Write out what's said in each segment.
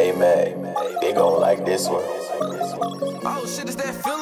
Man, they gon' like this one. Oh shit, is that Filip?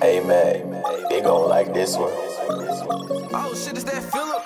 Hey man, they gon' like this one. Oh shit, is that Filip?